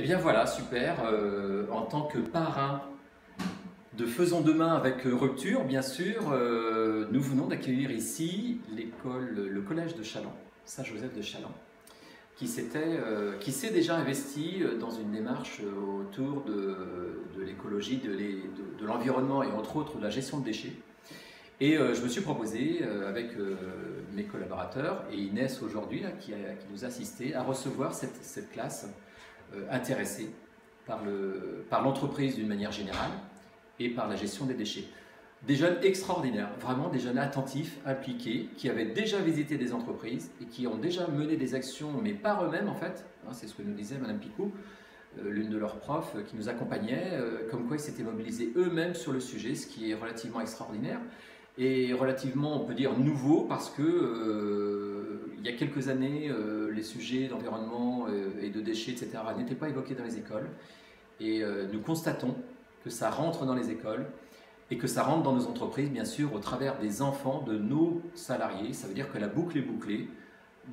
Eh bien voilà, super. Euh, en tant que parrain de Faisons Demain avec Rupture, bien sûr, euh, nous venons d'accueillir ici l'école, le collège de Chaland, Saint-Joseph de Chaland, qui s'est déjà investi dans une démarche autour de, l'écologie, de l'environnement et entre autres de la gestion de déchets. Et euh, je me suis proposé, euh, avec euh, mes collaborateurs et Inès aujourd'hui, qui, qui, nous a assisté, à recevoir cette classe intéressée par l'entreprise par d'une manière générale et par la gestion des déchets. Des jeunes extraordinaires, vraiment des jeunes attentifs, impliqués, qui avaient déjà visité des entreprises et qui ont déjà mené des actions, mais par eux-mêmes en fait. Hein, c'est ce que nous disait Madame Picot, l'une de leurs profs qui nous accompagnait, comme quoi ils s'étaient mobilisés eux-mêmes sur le sujet, ce qui est relativement extraordinaire et relativement, on peut dire, nouveau parce que euh, il y a quelques années, euh, les sujets d'environnement euh, et de déchets, etc., n'étaient pas évoqués dans les écoles. Et nous constatons que ça rentre dans les écoles et que ça rentre dans nos entreprises, bien sûr, au travers des enfants de nos salariés. Ça veut dire que la boucle est bouclée.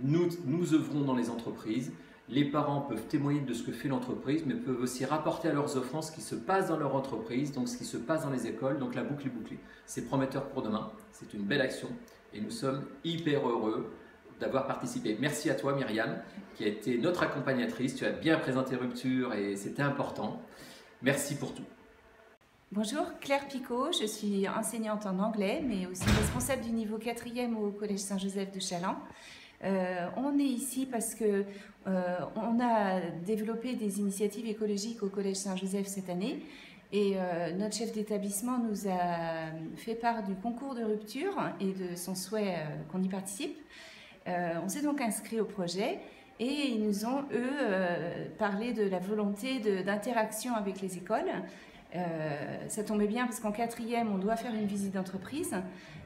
Nous, nous œuvrons dans les entreprises les parents peuvent témoigner de ce que fait l'entreprise, mais peuvent aussi rapporter à leurs enfants ce qui se passe dans leur entreprise, donc ce qui se passe dans les écoles, donc la boucle est bouclée. C'est prometteur pour demain, c'est une belle action et nous sommes hyper heureux d'avoir participé. Merci à toi Myriam, qui a été notre accompagnatrice, tu as bien présenté Rupture et c'était important. Merci pour tout. Bonjour, Claire Picot, je suis enseignante en anglais, mais aussi responsable du niveau 4e au Collège Saint-Joseph de Chaland. Euh, on est ici parce que euh, on a développé des initiatives écologiques au Collège Saint-Joseph cette année et euh, notre chef d'établissement nous a fait part du concours de rupture et de son souhait qu'on y participe. On s'est donc inscrit au projet et ils nous ont, eux, parlé de la volonté d'interaction avec les écoles. ça tombait bien parce qu'en quatrième, on doit faire une visite d'entreprise.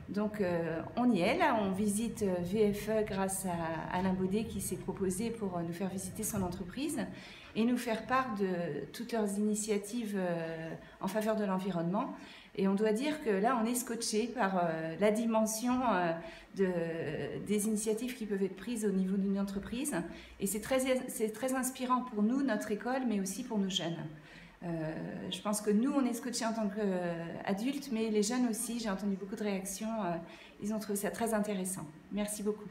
Donc euh, on y est là, on visite euh, VFE grâce à Alain Baudet qui s'est proposé pour euh, nous faire visiter son entreprise et nous faire part de toutes leurs initiatives en faveur de l'environnement. Et on doit dire que là, on est scotché par la dimension des initiatives qui peuvent être prises au niveau d'une entreprise. Et c'est très, très inspirant pour nous, notre école, mais aussi pour nos jeunes. Euh, je pense que nous, on est scotchés en tant qu'adultes, mais les jeunes aussi, j'ai entendu beaucoup de réactions, euh, ils ont trouvé ça très intéressant. Merci beaucoup.